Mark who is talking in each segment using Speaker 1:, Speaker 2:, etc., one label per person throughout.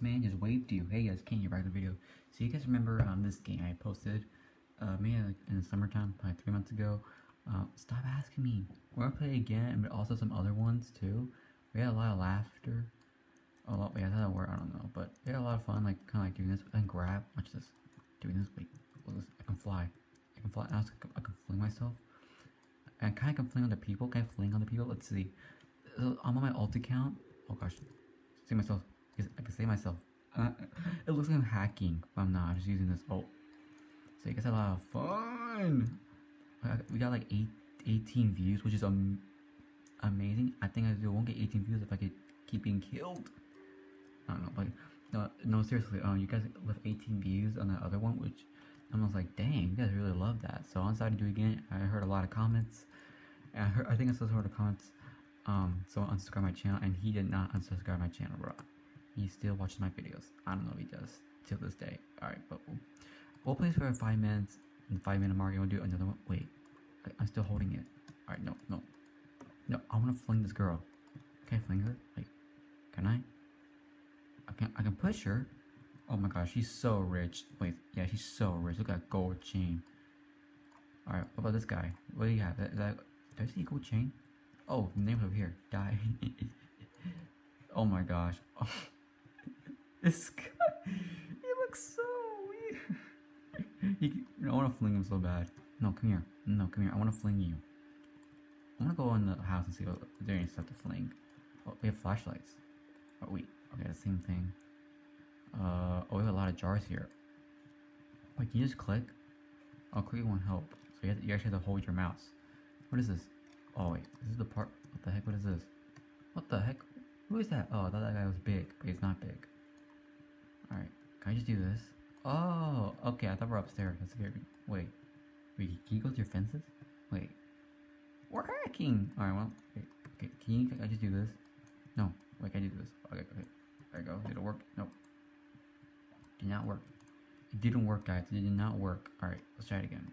Speaker 1: man just waved to you. Hey guys, Caden here back the video. So you guys remember um, this game I posted uh, maybe in the summertime, probably three months ago. Uh, stop asking me. We're gonna play again, but also some other ones too. We had a lot of laughter. A lot. I thought that word. I don't know, but we had a lot of fun. Like kind of like doing this and grab. Watch this. Doing this. Wait, this. I can fly. I can fly. I, I can fling myself. And kind of can fling other people. Can I fling other people? Let's see. I'm on my alt account. Oh gosh, see myself. I can save myself. Uh, it looks like I'm hacking, but I'm not. I'm just using this ult. So you guys had a lot of fun. We got like eight, 18 views, which is um, amazing. I think I won't get 18 views if I could keep being killed. I don't know, but no, no, seriously. Um, you guys left 18 views on the other one, which I was like, dang, you guys really love that. So I decided to do it again. I heard a lot of comments. I heard, I think I still heard the comments. Um, someone unsubscribed my channel, and he did not unsubscribe my channel, bro. He still watches my videos. I don't know if he does till this day. Alright, but we'll, we'll play for five minutes. In the five minute mark, we'll do another one. Wait, I, I'm still holding it. Alright, no, no. No, I want to fling this girl. Can I fling her? Like, can I? I can, I can push her. Oh my gosh, she's so rich. Wait, yeah, she's so rich. Look at that gold chain. Alright, what about this guy? What do you have? Is that, did I see gold chain? Oh, name over here. Die. oh my gosh. This guy, he looks so weird. he, I want to fling him so bad. No, come here. No, come here. I want to fling you. I want to go in the house and see if there's any stuff to fling. Oh, we have flashlights. Oh, wait. Okay, the same thing. Uh, oh, we have a lot of jars here. Wait, can you just click? Oh, click won't help. So you, have to, you actually have to hold your mouse. What is this? Oh, wait. This is the part. What the heck? What is this? What the heck? Who is that? Oh, I thought that guy was big, but he's not big. Alright, can I just do this? Oh, okay, I thought we're upstairs. That's scary. Wait, wait, can you go to your fences? Wait, we're hacking! Alright, well, okay, okay, can you, can I just do this? No, wait, can I do this? Okay, okay, there you go. Did it work? Nope. Did not work. It didn't work, guys. It did not work. Alright, let's try it again.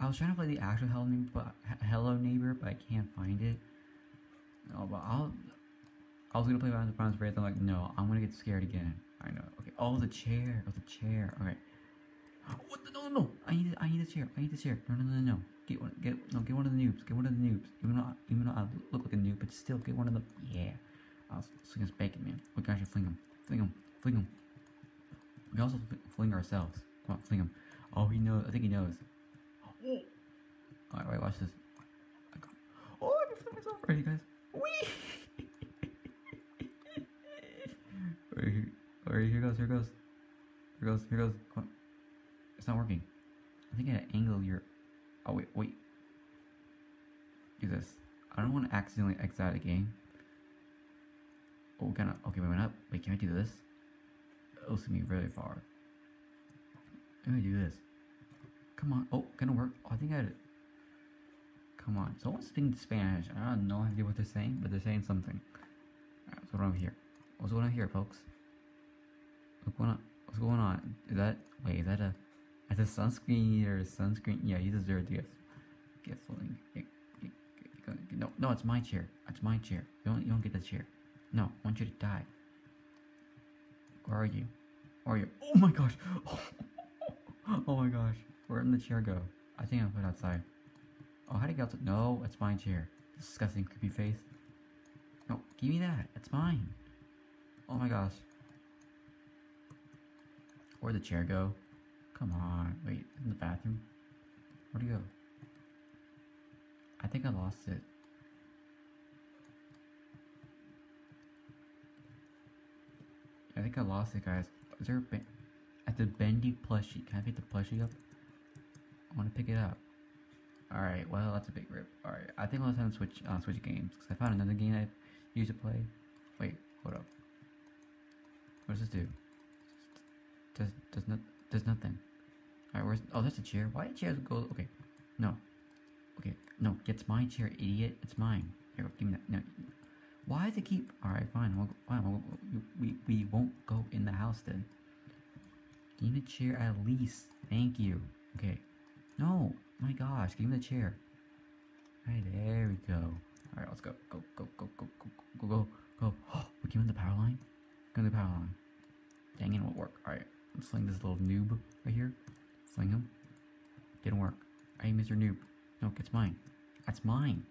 Speaker 1: I was trying to play the actual Hello Neighbor, but, Hello Neighbor, but I can't find it. No, but I'll I was gonna play Violent Friends Wraith. I'm like, no, I'm gonna get scared again. I know. Okay. Oh, the chair. Oh, the chair. All right. What? The, no, no, no. I need. I need a chair. I need a chair. No, no, no, no. Get one. Get no. Get one of the noobs. Get one of the noobs. Even though, even though I look like a noob, but still get one of them. Yeah. I was swinging bacon, man. We actually fling him. Fling him. Fling him. We can also fling ourselves. Come on, fling him. Oh, he knows. I think he knows. Oh. Alright, wait. Watch this. Oh, I oh, can fling myself. Ready, guys? Wee. Alright, here goes, here goes. Here goes, here goes. Come on. It's not working. I think I gotta angle your... Oh, wait, wait. Do this. I don't want to accidentally exit out of the game. Oh, kind of... Okay, we went up. Wait, can I do this? It'll send me really far. Let me do this. Come on. Oh, gonna work. Oh, I think I had it. Come on. Someone's speaking Spanish. I have no idea what they're saying, but they're saying something. Alright, what's on here? What's going on here, folks? What's going on? What's going on? Is that wait? Is that a? Is a sunscreen or a sunscreen? Yeah, you deserve to get get fulling. No, no, it's my chair. It's my chair. You don't, you don't get the chair. No, I want you to die. Where are you? Where are you? Oh my gosh! Oh, oh my gosh! Where did the chair go? I think I put it outside. Oh, how did it get outside? No, it's my chair. Disgusting, creepy face. No, give me that. It's mine. Oh my gosh. Where'd the chair go? Come on. Wait, in the bathroom? Where'd it go? I think I lost it. I think I lost it, guys. Is there a at the bendy plushie? Can I pick the plushie up? I want to pick it up. Alright, well, that's a big rip. Alright, I think I'll time to switch, uh, switch games. Because I found another game I used to play. Wait, hold up. What does this do? Does does not does nothing. Alright, where's oh that's a chair. Why did chairs go okay. No. Okay, no, it's my chair, idiot. It's mine. Here, give me that. No. Why does it keep Alright, fine, we'll, fine, we'll, we, we won't go in the house then. Give me the chair at least. Thank you. Okay. No, my gosh, give me the chair. Alright, there we go. Alright, let's go. Go, go, go, go, go, go, go, go. Oh, we give him the power line. Give him the power line. Dang it, it won't work. Alright, let's fling this little noob right here. Fling him. Didn't work. Hey, Mr. Noob. No, it's mine. That's mine.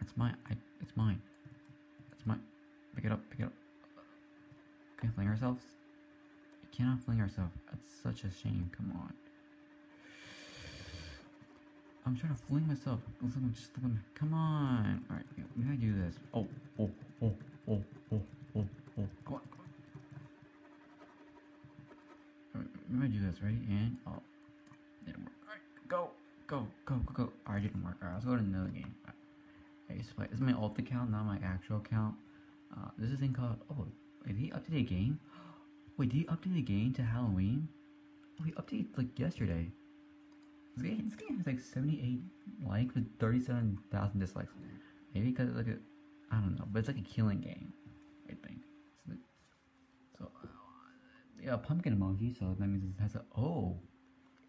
Speaker 1: That's mine. I, it's mine. That's mine. Pick it up. Pick it up. Can we fling ourselves? We cannot fling ourselves. That's such a shame. Come on. I'm trying to fling myself. Look, look, just. Come on. Alright, we gotta do this. Oh, oh, oh, oh, oh, oh, oh. Come on, come on. We're gonna do this, ready? And, oh. Didn't work. Alright, go, go, go, go, go. Alright, didn't work. Alright, let's go to another game. Alright. I used to play. This is my alt account, not my actual account. Uh, this is a thing called. Oh, did he update the game? Wait, did he update the game to Halloween? Oh, he updated like yesterday. This game, this game has like 78 likes with 37,000 dislikes. Maybe because like a, I don't know, but it's like a killing game. I think. So, so uh, yeah, pumpkin emoji. So that means it has a oh.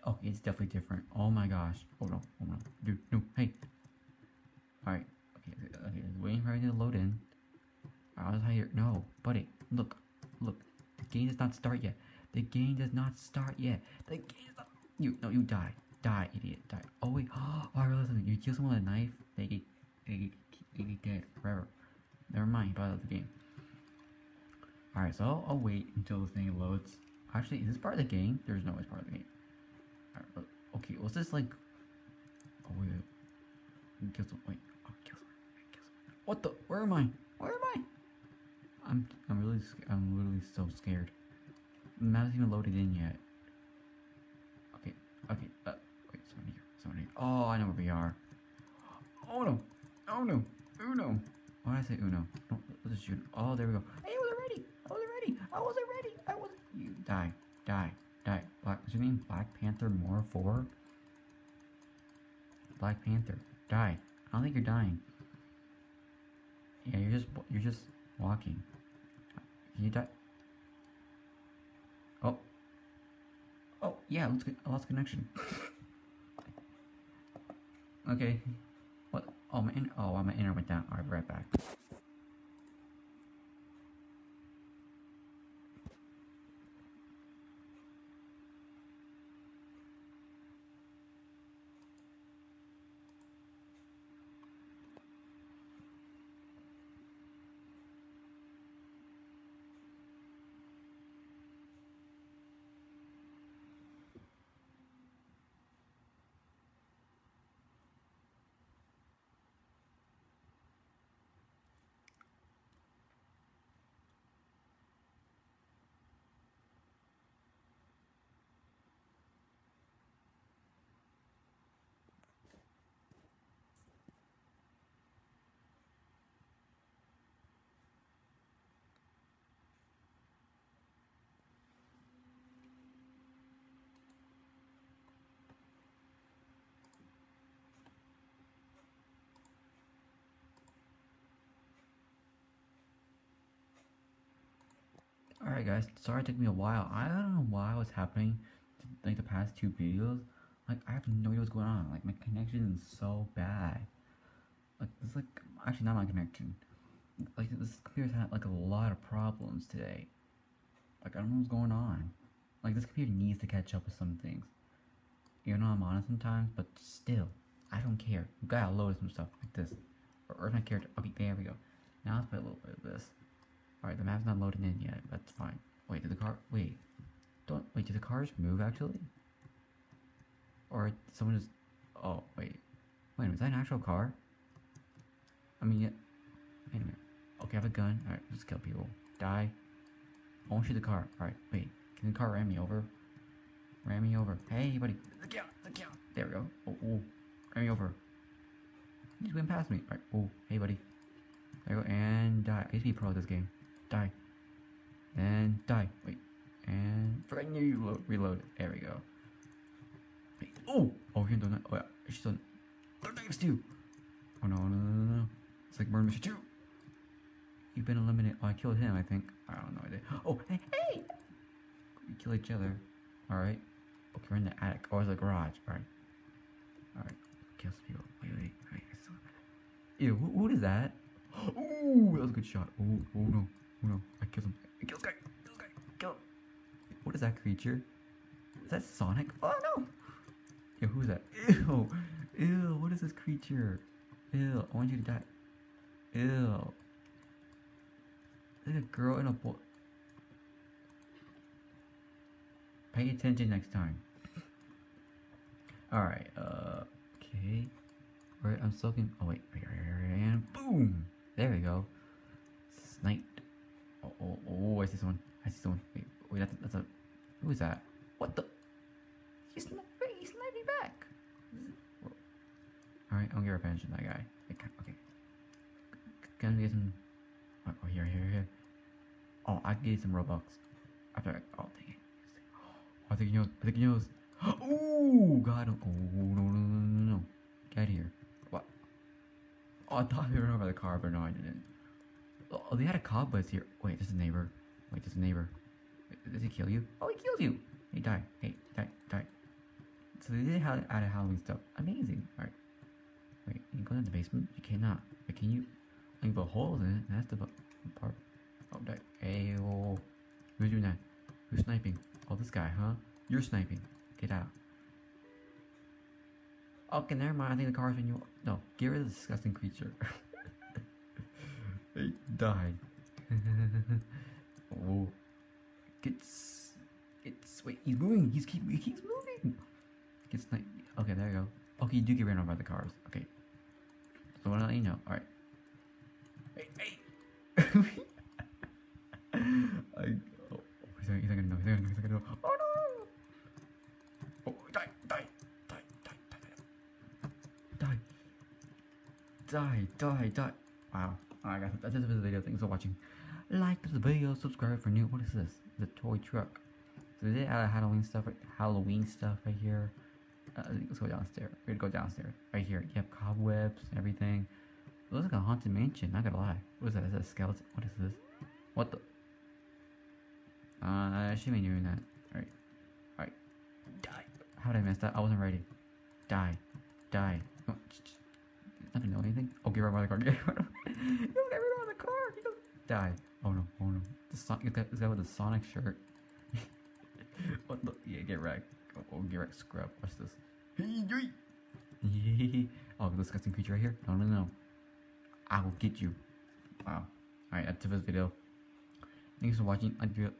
Speaker 1: Okay, it's definitely different. Oh my gosh. Oh no. Oh no. Dude, no. Hey. All right. Okay. Okay. Waiting for it to load in. I was here. No, buddy. Look. Look. The game does not start yet. The game does not start yet. The game not. You. No. You die. Die, idiot. Die. Oh wait. Oh, I realized something. You kill someone with a knife, they get, they get, they get dead forever. Never mind. Up the game. All right. So I'll, I'll wait until the thing loads. Actually, is this part of the game? There's no way it's part of the game. Right, okay. Was this like? Oh wait. wait. Kill some. Wait. Oh, kill some. Kill some. What the? Where am I? Where am I? I'm. I'm really. I'm literally so scared. The map's even loaded in yet. Okay. Okay. Uh, wait. Someone here. Someone here. Oh, I know where we are. Oh no. Oh no. Uno. Why did I say Uno? No, let's just shoot. Oh, there we go. Hey, ready. I wasn't ready. I wasn't. You die. Die. Die. Black. What's your name? Black Panther More Four. Black Panther. Die. I don't think you're dying. Yeah, you're just you're just walking. You die. Oh. Oh yeah, let's get, I lost connection. okay. What? Oh my in- oh my internet went down. Alright, right back. Alright guys, sorry it took me a while. I don't know why it was happening like the past two videos. Like I have no idea what's going on. Like my connection is so bad. Like it's like actually not my connection. Like this computer's had like a lot of problems today. Like I don't know what's going on. Like this computer needs to catch up with some things. Even though I'm honest sometimes, but still, I don't care. You gotta load some stuff like this. Or, or my character. Okay, there we go. Now let's play a little bit of this. Alright, the map's not loading in yet. That's fine. Wait, did the car... Wait. Don't... Wait, did the cars move, actually? Or someone just... Oh, wait. Wait, was that an actual car? I mean, yeah... Wait a minute. Okay, I have a gun. Alright, let's kill people. Die. I won't shoot the car. Alright, wait. Can the car ram me over? Ram me over. Hey, buddy. The count. The count. There we go. Oh, oh. Ram me over. He just went past me. Alright. Oh, hey, buddy. There we go. And die. I used to be pro at this game. Die. And die. Wait. And forgot you reload. reload. There we go. Wait. Oh! Oh, he done that. Oh, yeah. She's done. They're knives too! Oh, no, no, no, no, no. It's like Murder Mystery 2. You've been eliminated. Oh, I killed him, I think. I don't know. I did. Oh, hey, hey! We kill each other. Alright. Okay, we're in the attic. Oh, it's a garage. Alright. Alright. Kill some people. Wait, wait, wait. Ew, who, what is that? Ooh, that was a good shot. Oh, oh no. Oh no, I killed him. I killed this guy. Kill this guy. Kill him. What is that creature? Is that Sonic? Oh no! Yo, who is that? Ew! Ew, what is this creature? Ew, I want you to die. Ew. There's a girl in a boy. Pay attention next time. Alright, uh, okay. Right, I'm soaking. Oh, wait, right, right, right, and boom! There we go. Sniped. Oh, oh, oh, I see someone. I see someone. Wait, wait, that's, that's a. Who is that? What the? He's sniped, he sniped me back! Alright, I'm gonna get revenge on that guy. Okay, okay. Gonna get some. Oh, oh, here, here, here. Oh, I can get some Robux. After I. Oh, dang it. Oh, I think he knows. I think he knows. Ooh, got him. Oh, no, no, no, no, no. Get here. What? Oh, I thought we were over the car, but no, I didn't. Oh, oh, they had a bus here. Wait, there's a neighbor. Wait, there's a neighbor. Does he kill you? Oh, he kills you. Hey, die. Hey, die, die. So they did have added Halloween stuff. Amazing. Alright. Wait, you can go in the basement? You cannot. Wait, can you? Oh, I can put holes in it. That's the part. Oh, die. Hey, oh. Who's doing that? Who's sniping? Oh, this guy, huh? You're sniping. Get out. Okay, never mind. I think the car's been you. No, get rid of the disgusting creature. hey, die. oh. Gets. It's. Wait, he's moving. He's keep. He keeps moving. Gets sniped. Okay, there you go. Okay, you do get ran over by the cars. Okay. So to let you know. Alright. Hey, hey! I. Oh, he's not, he's not gonna know. He's not gonna know. He's not gonna know. Oh no! Oh, die, die, die, die, die, die. Die, die, die. Wow. Alright, guys, that's it for the video. Thanks for watching. Like the video, subscribe for new. What is this? The toy truck. So they add Halloween stuff. Halloween stuff right here. Uh, let's go downstairs. We're gonna go downstairs. Right here. You have cobwebs and everything. It looks like a haunted mansion. Not gonna lie. What is that? Is that a skeleton? What is this? What the? Uh, I shouldn't be doing that. Alright. Alright. Die. How did I mess that? I wasn't ready. Die. Die. Oh, ch- don't know anything. Oh, get right by the car. Get right by the the car. You don't die. Oh no. Oh no. The son- this guy, this guy with the Sonic shirt. what the? Yeah, get wrecked. Oh, oh get wrecked. Scrub. What's this? oh, disgusting creature right here. No, no, no. I will get you. Wow. Alright, that's it for this video. Thanks for watching. If you're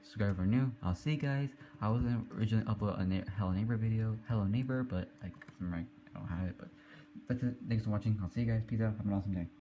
Speaker 1: new. I'll see you guys. I was gonna originally upload a Hello Neighbor video, Hello Neighbor, but like I don't have it. But that's it. Thanks for watching. I'll see you guys. Peace out. Have an awesome day.